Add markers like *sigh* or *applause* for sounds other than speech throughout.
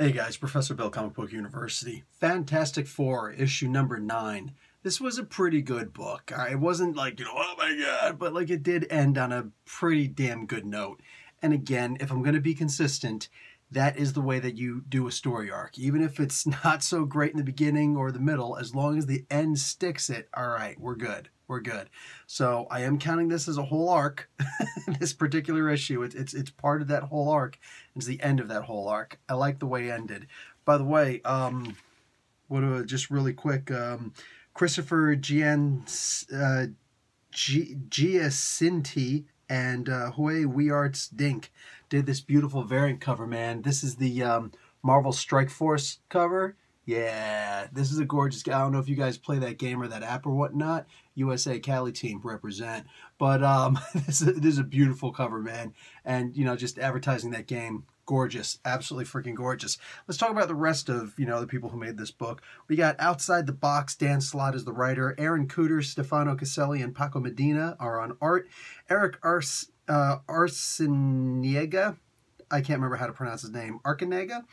Hey guys, Professor Bill, Comic Book University. Fantastic Four, issue number nine. This was a pretty good book. It wasn't like, you know, oh my god, but like it did end on a pretty damn good note. And again, if I'm going to be consistent, that is the way that you do a story arc. Even if it's *laughs* not so great in the beginning or the middle, as long as the end sticks it, all right, we're good. We're good. So I am counting this as a whole arc. *laughs* this particular issue, it's, it's it's part of that whole arc. It's the end of that whole arc. I like the way it ended. By the way, um, what I- just really quick, um, Christopher Gian uh, G- Giacinti and uh, Hue We Arts Dink did this beautiful variant cover, man. This is the um, Marvel Strike Force cover. Yeah, this is a gorgeous. I don't know if you guys play that game or that app or whatnot. USA Cali team represent, but um, *laughs* this, is, this is a beautiful cover, man. And you know, just advertising that game, gorgeous, absolutely freaking gorgeous. Let's talk about the rest of you know the people who made this book. We got outside the box. Dan Slott is the writer. Aaron Kuder, Stefano Caselli, and Paco Medina are on art. Eric Ars uh, Arciniega. I can't remember how to pronounce his name. Arcanega.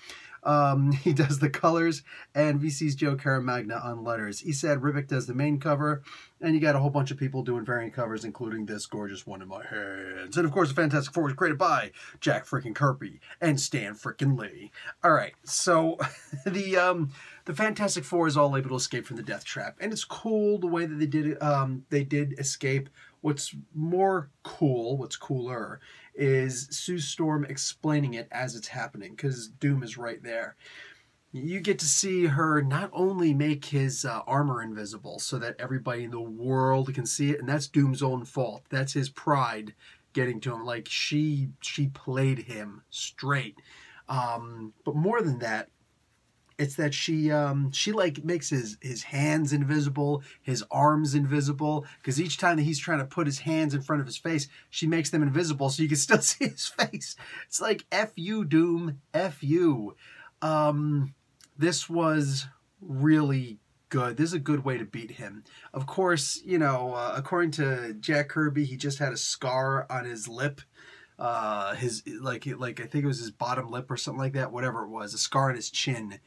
Um, *laughs* he does the colors, and VC's Joe Caramagna on letters. Esad Ribic does the main cover, and you got a whole bunch of people doing variant covers, including this gorgeous one in my hands. And of course, the Fantastic Four was created by Jack freaking Kirby and Stan freaking Lee. All right, so *laughs* the um, the Fantastic Four is all able to escape from the death trap, and it's cool the way that they did it. Um, they did escape. What's more cool, what's cooler, is Sue Storm explaining it as it's happening because Doom is right there. You get to see her not only make his uh, armor invisible so that everybody in the world can see it, and that's Doom's own fault. That's his pride getting to him. Like she she played him straight. Um, but more than that, it's that she um she like makes his his hands invisible his arms invisible because each time that he's trying to put his hands in front of his face she makes them invisible so you can *laughs* still see his face. It's like f you doom f you. Um this was really good. This is a good way to beat him. Of course you know uh, according to jack kirby he just had a scar on his lip uh his like like i think it was his bottom lip or something like that whatever it was a scar on his chin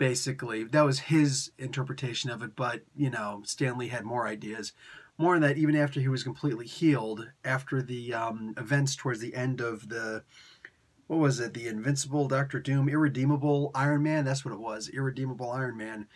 basically. That was his interpretation of it but you know stan lee had more ideas. More than that even after he was completely healed after the um, events towards the end of the what was it the invincible dr doom irredeemable iron man? That's what it was irredeemable iron man.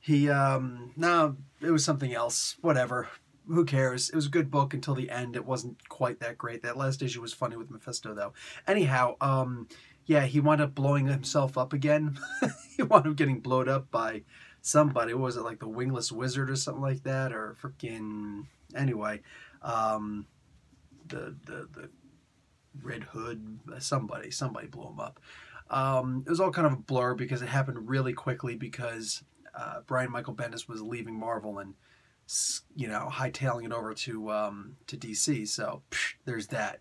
He um no it was something else whatever who cares it was a good book until the end it wasn't quite that great that last issue was funny with mephisto though anyhow um yeah, he wound up blowing himself up again. *laughs* he wound up getting blown up by somebody. What was it like the Wingless Wizard or something like that, or freaking anyway, um, the the the Red Hood. Somebody somebody blew him up. Um, it was all kind of a blur because it happened really quickly because uh, Brian Michael Bendis was leaving Marvel and you know hightailing it over to um, to DC. So psh, there's that.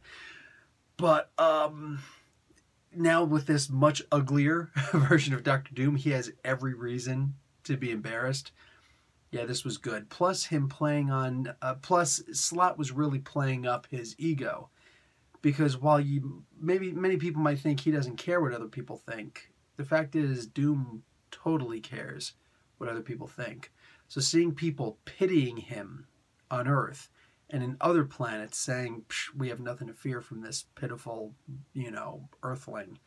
But um, now with this much uglier *laughs* version of Doctor Doom, he has every reason to be embarrassed. Yeah, this was good. Plus him playing on, uh, plus Slott was really playing up his ego, because while you maybe many people might think he doesn't care what other people think, the fact is Doom totally cares what other people think. So seeing people pitying him on Earth and in other planets saying we have nothing to fear from this pitiful you know earthling.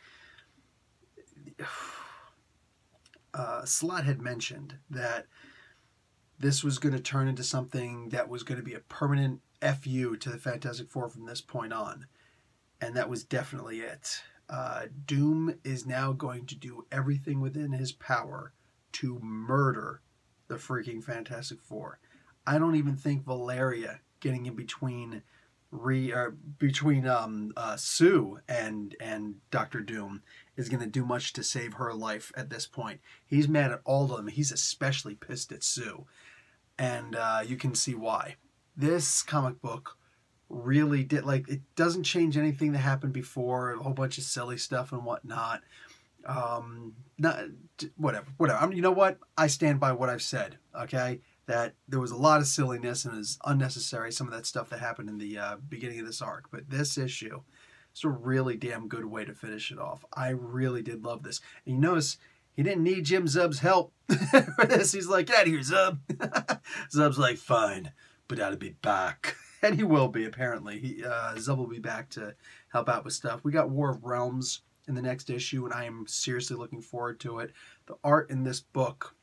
*sighs* Uh, Slott had mentioned that this was going to turn into something that was going to be a permanent fu to the fantastic four from this point on and that was definitely it. Uh, doom is now going to do everything within his power to murder the freaking fantastic four i don't even think valeria getting in between re or between um uh, Sue and and Doctor Doom is going to do much to save her life at this point. He's mad at all of them. He's especially pissed at Sue, and uh, you can see why. This comic book really did like it doesn't change anything that happened before. A whole bunch of silly stuff and whatnot. Um, not whatever, whatever. I mean, you know what? I stand by what I've said. Okay, that there was a lot of silliness and was unnecessary. Some of that stuff that happened in the uh, beginning of this arc, but this issue It's a really damn good way to finish it off. I really did love this. And you notice he didn't need Jim Zub's help *laughs* for this. He's like, get out of here, Zub. *laughs* Zub's like, fine, but I'll be back. *laughs* And he will be, apparently. He, uh, Zub will be back to help out with stuff. We got War of Realms in the next issue, and I am seriously looking forward to it. The art in this book,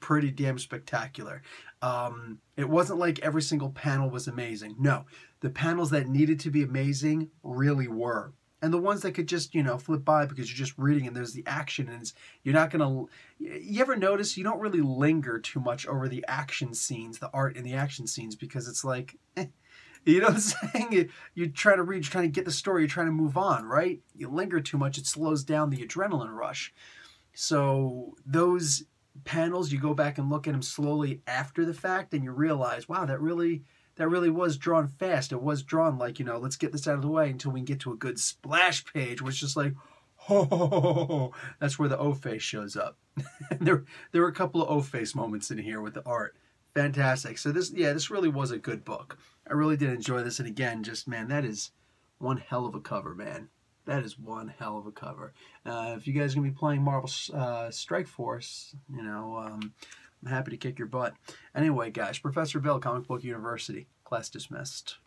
pretty damn spectacular. Um, it wasn't like every single panel was amazing. No, the panels that needed to be amazing really were. And the ones that could just, you know, flip by because you're just reading and there's the action and you're not going to. You ever notice you don't really linger too much over the action scenes, the art in the action scenes, because it's like, eh, you know what I'm *laughs* saying? You, you're trying to read, you're trying to get the story, you're trying to move on, right? You linger too much, it slows down the adrenaline rush. So those panels, you go back and look at them slowly after the fact, and you realize, wow, that really that really was drawn fast. It was drawn like, you know, let's get this out of the way until we can get to a good splash page, which is like, *laughs* oh, that's where the O face shows up. *laughs* there, there were a couple of O face moments in here with the art. Fantastic. So this, yeah, this really was a good book. I really did enjoy this. And again, just, man, that is one hell of a cover, man. That is one hell of a cover. Uh, if you guys are to be playing Marvel uh, Strike Force, you know, um, I'm happy to kick your butt. Anyway, guys, Professor Bill, Comic Book University. Class dismissed.